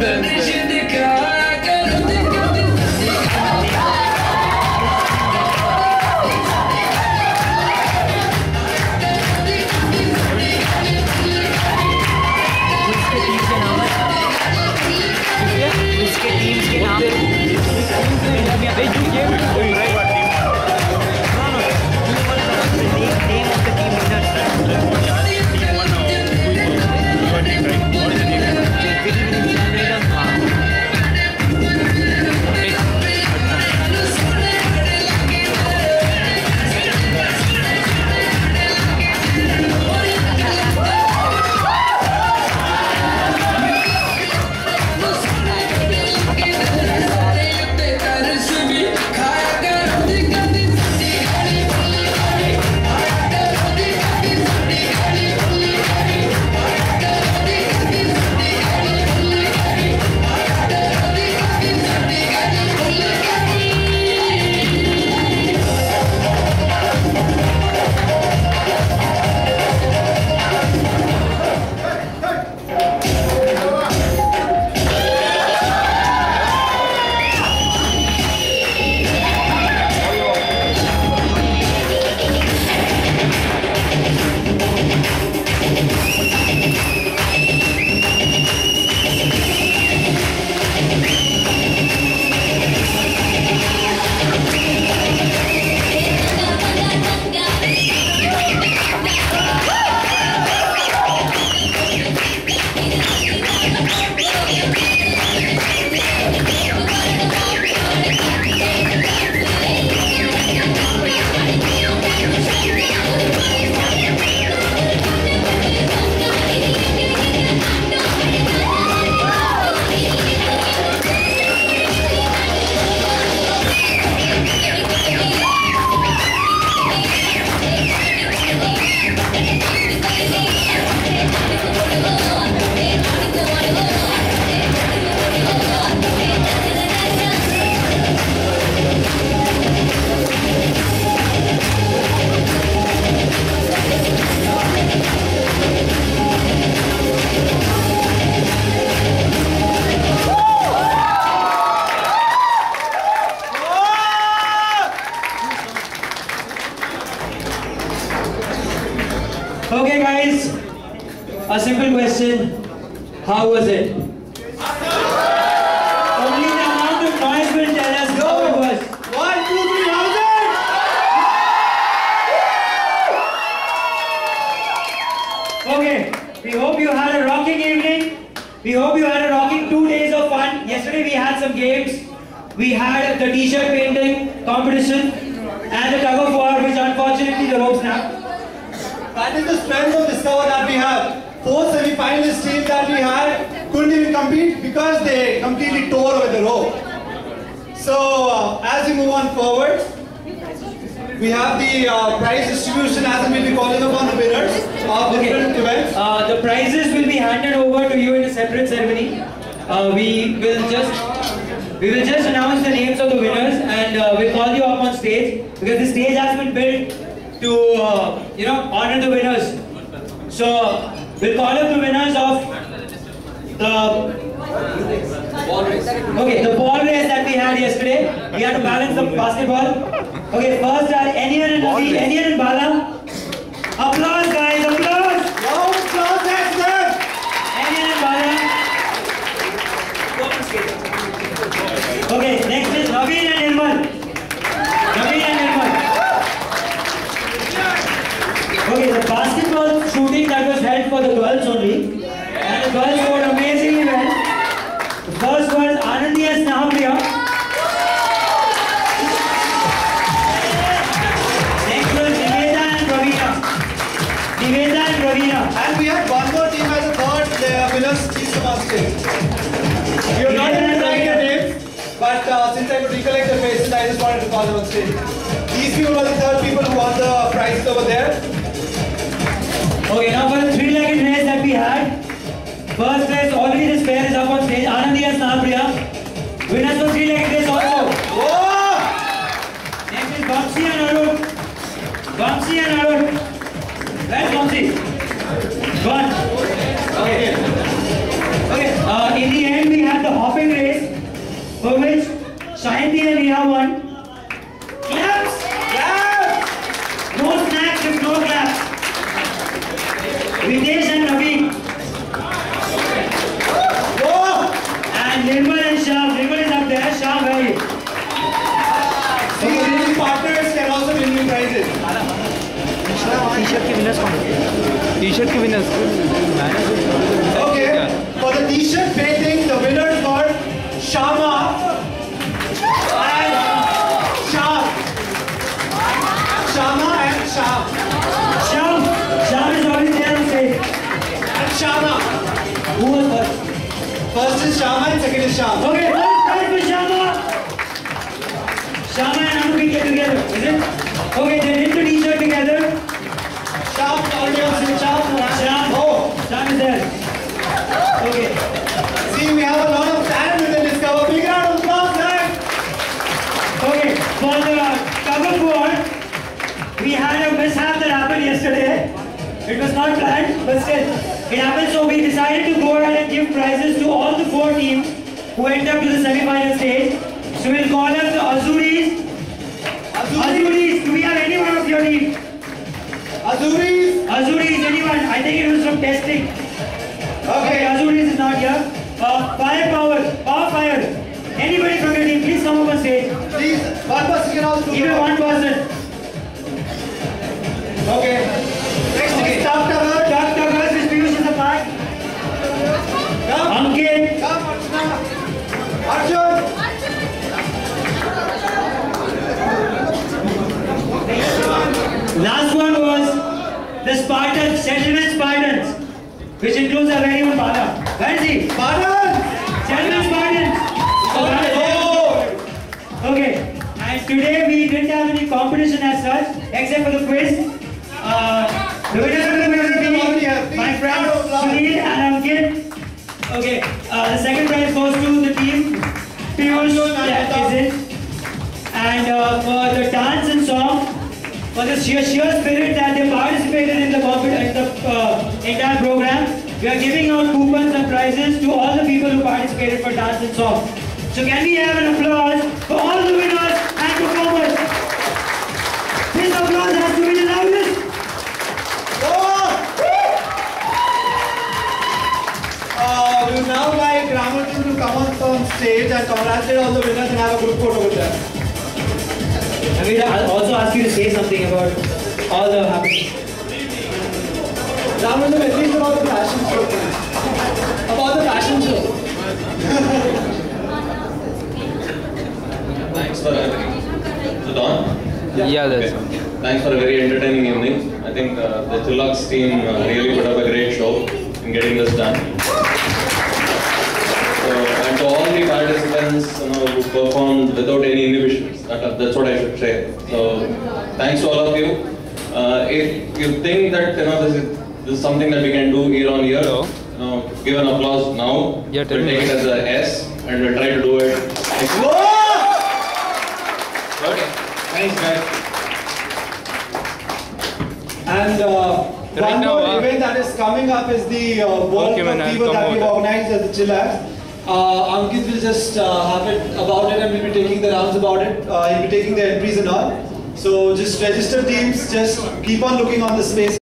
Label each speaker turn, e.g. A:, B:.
A: should
B: How was it? Only will tell us. Okay, we hope you had a rocking evening. We hope you had a rocking two days of fun. Yesterday we had some games. We had the t-shirt painting competition and the tug of war which unfortunately the rope snapped.
C: That is the strength of Discover that we have. Four semi-finalist teams that we had couldn't even compete because they completely tore over the rope. So uh, as we move on forward, we have the uh, prize distribution as we will be calling upon the winners of the different events.
B: Uh, the prizes will be handed over to you in a separate ceremony. Uh, we will just we will just announce the names of the winners and uh, we'll call you up on stage because the stage has been built to uh, you know honor the winners. So we'll call up the winners of the Okay, the ball race that we had yesterday, we had to balance the basketball. Okay, first are Enian and Enian and Bala. Applause guys,
C: on on stage. These people are the third people who won the prize over there.
B: Okay, now for the three-legged race that we had. First race, already this pair is up on stage. Anandi and Sanapriya. Winners for three-legged race also.
C: Whoa!
B: Next is
D: Bamsi and Arun. Bamsi and
E: Arun. Where's Bamsi? Gone.
C: Okay. Okay, uh, in the end we had the hopping race for which
B: Shahindi and Neha won. है Nirmal and
C: Shyam Nirmal
B: is up there
C: Shyam है ये so the winning partners
B: can also win new prizes. T-shirt के winners कौन T-shirt के winners okay for the T-shirt painting the
C: winners for Shyama First is
B: Shama
C: and
B: second is Sham. Okay,
C: first
B: prize for Shama. Shama and Anuki It was not planned, but still, it happened. So we decided to go ahead and give prizes to all the four teams who went up to the semi-final stage. So we'll call up the Azuris. Azuris, do we have anyone of your team?
C: Azuris.
B: Azuris, anyone? I think it was from testing. Okay, Azuris is not here. Uh, firepower, power fire. Anybody from your team, please come up on stage.
C: Please, one person can also
B: Even one person. Which includes our very own Bala. Where is he? Spartans.
C: Oh.
B: Okay, and today we didn't have any competition as such, except for the quiz. Uh, the of the quiz will be my friends Sunil and Ankit. Okay, uh, the second prize goes to the team Piyush, yeah, is it? And uh, for the dance and song, for the sheer, sheer spirit that they participated in the, in the uh, entire program, we are giving out coupons and prizes to all the people who participated for dance and song. So can we have an applause for all the winners and performers? This applause has to be the loudest.
C: Uh, we would now like Ramarjan to come on stage and congratulate all the winners and have a group photo with them.
B: I mean, I'll also ask you to say something about all the happenings.
C: Ramarjan, at least about the fashion show. About the fashion show.
A: Thanks for having Is it on?
E: Yeah, that's
A: Okay. Thanks for a very entertaining evening. I think uh, the Chillax team uh, really put up a great show in getting this done. So, and to all the participants you know, who performed without any inhibitions, that, that's what I should say. So, thanks to all of you. Uh, if you think that you know this is, this is something that we can do year on year,
E: Hello.
A: you know, give an applause now.
E: Yeah,
A: we'll take it as a S, and we'll try to do it. Next Okay. Thanks, guys.
C: And uh,
E: Right
C: one
E: now,
C: more
E: uh,
C: event that is coming up is the uh, World
E: Okay,
C: Cup
E: man,
C: Fever that we've organized as the Chillax. Uh, Ankit will just uh, have it about it and we'll be taking the rounds about it. Uh, he'll be taking the entries and all. So just register teams, just keep on looking on the space.